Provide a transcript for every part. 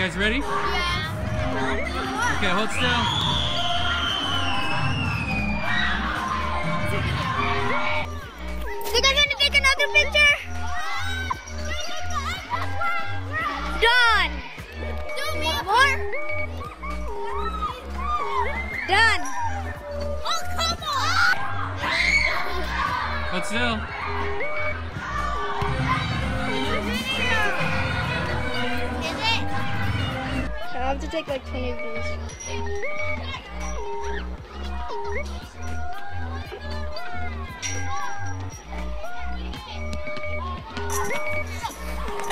guys ready? Yeah. Okay, hold still. You guys want to take another picture? Done. One more. Done. Oh, come on. Hold still. To take like 20 of these.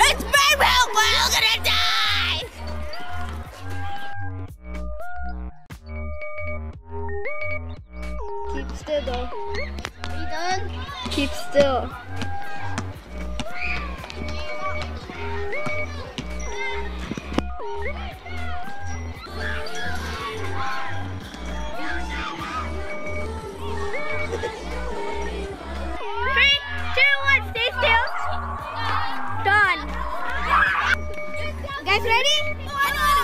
It's but I'm gonna die. Keep still though. Are you done? Keep still. Guys, ready?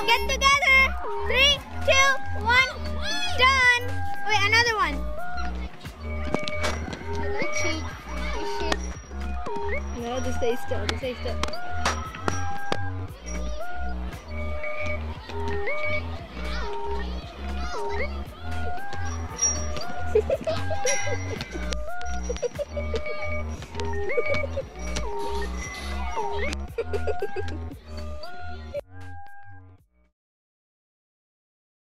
Get together. Three, two, one, done. Wait, another one. No, just stay still. Just stay still.